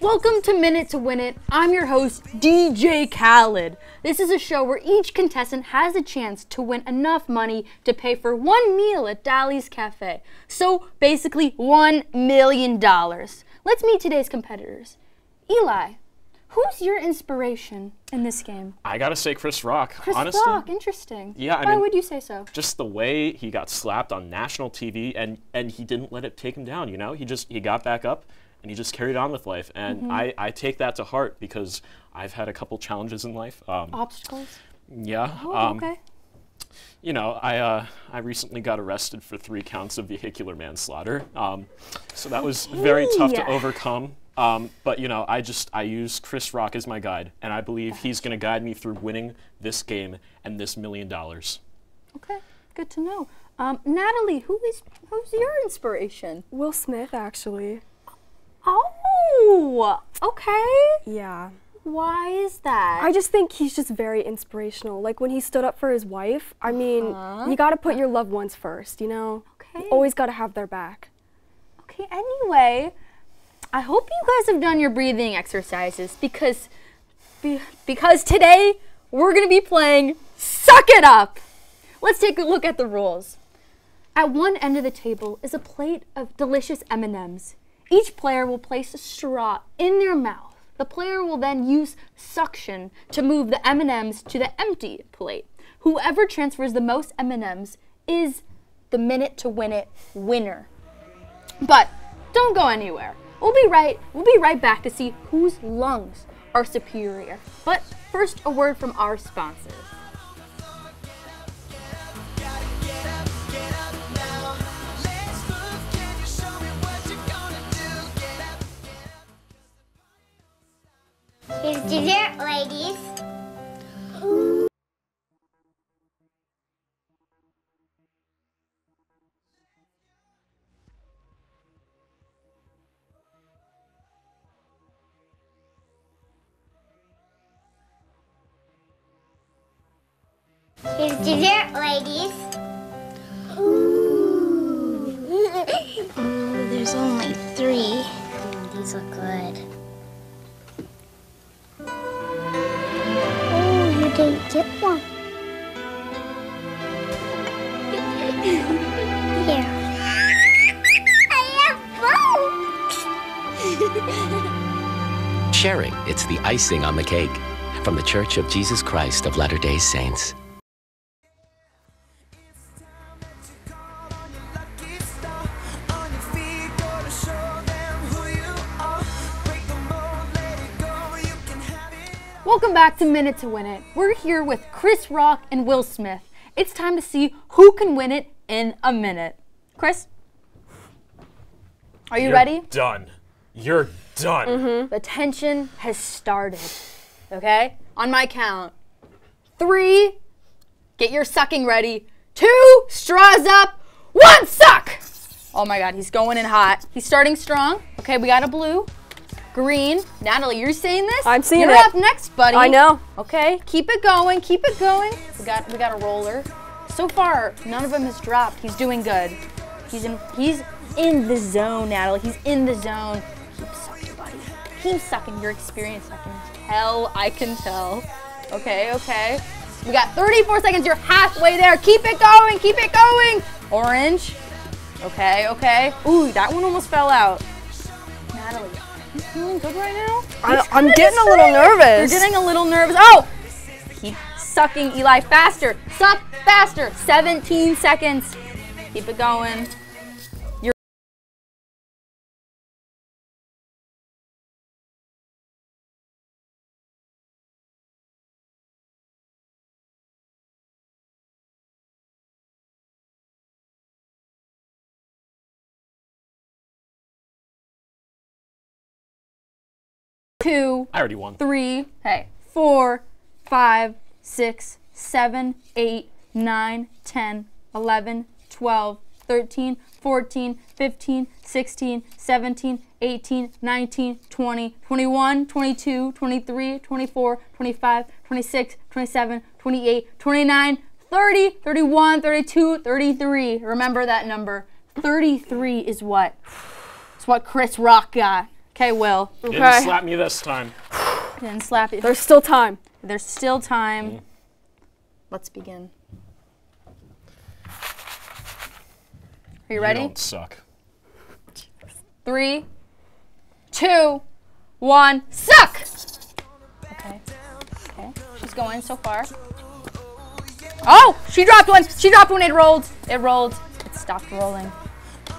Welcome to Minute to Win It. I'm your host, DJ Khaled. This is a show where each contestant has a chance to win enough money to pay for one meal at Dolly's Cafe. So basically, $1 million. Let's meet today's competitors. Eli, who's your inspiration in this game? I gotta say Chris Rock. Chris Honestly, Rock, interesting. Yeah, I Why mean- would you say so? just the way he got slapped on national TV and and he didn't let it take him down. You know, he just he got back up and he just carried on with life. And Mm-hmm. I I take that to heart because I've had a couple challenges in life. Um, Obstacles? yeah. Oh, um, okay. You know, I uh, I recently got arrested for three counts of vehicular manslaughter. Um, so that was very tough to overcome. Um, but you know, I just I use Chris Rock as my guide, and I believe he's going to guide me through winning this game and this million dollars. Okay, good to know. Um, Natalie, who is who's your inspiration? Will Smith, actually. Oh, okay. Yeah. Why is that? I just think he's just very inspirational. Like when he stood up for his wife, I mean, uh-huh. you gotta put your loved ones first, you know? Okay. You always gotta have their back. okay. Anyway, I hope you guys have done your breathing exercises because be, because today we're gonna be playing Suck It Up. Let's take a look at the rules. At one end of the table is a plate of delicious M&Ms. Each player will place a straw in their mouth. The player will then use suction to move the M&Ms to the empty plate. Whoever transfers the most M&Ms is the minute to win it winner. But don't go anywhere. We'll be right we'll be right back to see whose lungs are superior. But first a word from our sponsors. Ladies. Here's dessert, ladies. Ooh, there's only three. These look good. You didn't get one. Here. I have both. Sharing, it's the icing on the cake. From the Church of Jesus Christ of Latter day Saints. Welcome back to Minute to Win It. We're here with Chris Rock and Will Smith. It's time to see who can win it in a minute. Chris? Are you You're ready? Done. You're done. Mm-hmm. The tension has started. Okay? On my count. Three, get your sucking ready. Two, straws up. One, suck! Oh my god, he's going in hot. He's starting strong. Okay, we got a blue. Green. Natalie, you're seeing this? I'm seeing you're it. up next, buddy. I know. Okay, keep it going, keep it going. We got we got a roller. So far, none of them has dropped. He's doing good. He's in he's in the zone, Natalie. He's in the zone. Keep sucking, buddy. Keep sucking. Your experience, I can tell. I can tell. Okay, okay. We got 34 seconds. You're halfway there. Keep it going. Keep it going. Orange. Okay, okay. Ooh, that one almost fell out. Natalie, feeling good right now? I, I'm getting a little nervous. You're getting a little nervous. Oh! Keep sucking, Eli. Faster. Suck faster. 17 seconds. Keep it going. Two, I already won. three, hey, four, five, six, seven, eight, nine, 10, 11, 12, 13, 14, 15, 16, 17, 18, 19, 20, 21, 22, 23, 24, 25, 26, 27, 28, 29, 30, 31, 32, 33. Remember that number. 33 is what? It's what Chris Rock got. Okay, Will. Didn't slap me this time. Didn't slap you. There's still time. There's still time. Mm-hmm. Let's begin. Are you ready? You don't suck. Three, two, one, suck! Okay. Okay. She's going so far. Oh! She dropped one! She dropped one! It rolled! It rolled. It stopped rolling.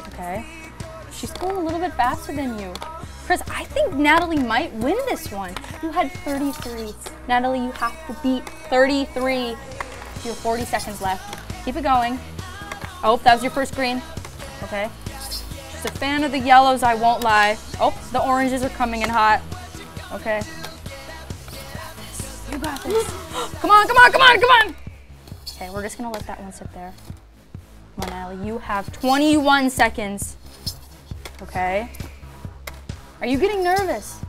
Okay. She's going a little bit faster than you. Chris, I think Natalie might win this one. You had 33. Natalie, you have to beat 33. You have 40 seconds left. Keep it going. Oh, that was your first green. Okay. She's a fan of the yellows, I won't lie. Oh, the oranges are coming in hot. Okay. You got this. come on, come on, come on, come on. Okay, we're just gonna let that one sit there. Come on, Natalie. You have 21 seconds. Okay. Are you getting nervous?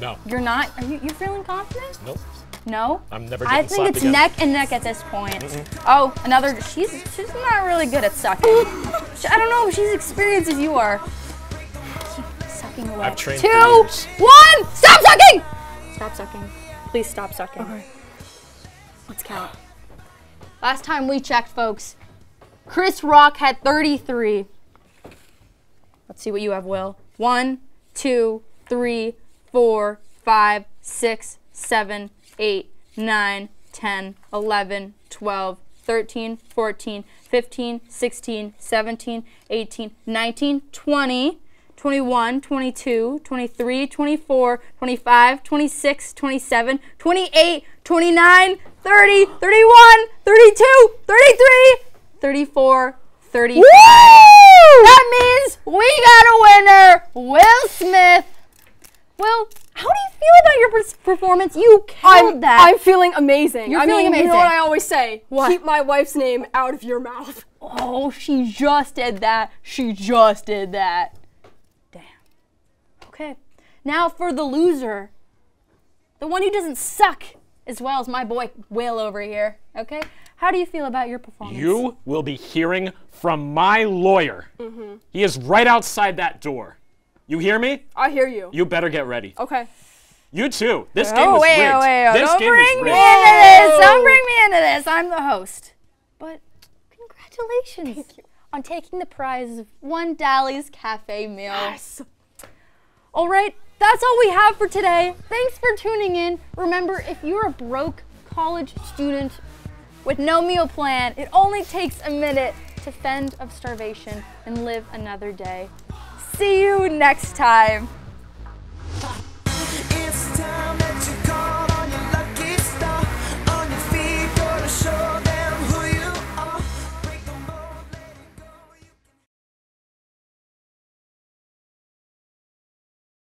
No. You're not? Are you you feeling confident? Nope. No? I'm never I think it's again. neck and neck at this point. Oh, another. She's she's not really good at sucking. She- I don't know if she's experienced as you are. Keep sucking away. I've trained Two, one, stop sucking! Stop sucking. Please stop sucking. Okay. Let's count. Last time we checked, folks, Chris Rock had 33. Let's see what you have, Will. One, two, three, four, five, six, seven, eight, nine, 10, 11, 12, 13, 14, 15, 16, 17, 18, 19, 20, 21, 22, 23, 24, 25, 26, 27, 28, 29, 30, 31, 32, 33, 34, 35. That means we got a winner, Will Smith. Will, how do you feel about your performance? You killed I'm, that. I'm feeling amazing. You're I feeling mean, you know amazing. what I always say? What? Keep my wife's name out of your mouth. Oh, she just did that. She just did that. Damn. Okay. Now for the loser. The one who doesn't suck as well as my boy Will over here. Okay? How do you feel about your performance? You will be hearing from my lawyer. Mm -hmm. He is right outside that door. You hear me? I hear you. You better get ready. Okay. You too. This game Oh, was wait, rigged. wait, this don't game bring was me into this. Don't bring me into this. I'm the host. But congratulations on taking the prize of one Dally's Cafe meal. Yes. All right, that's all we have for today. Thanks for tuning in. Remember, if you're a broke college student with no meal plan, it only takes a minute to fend of starvation and live another day. See you next time.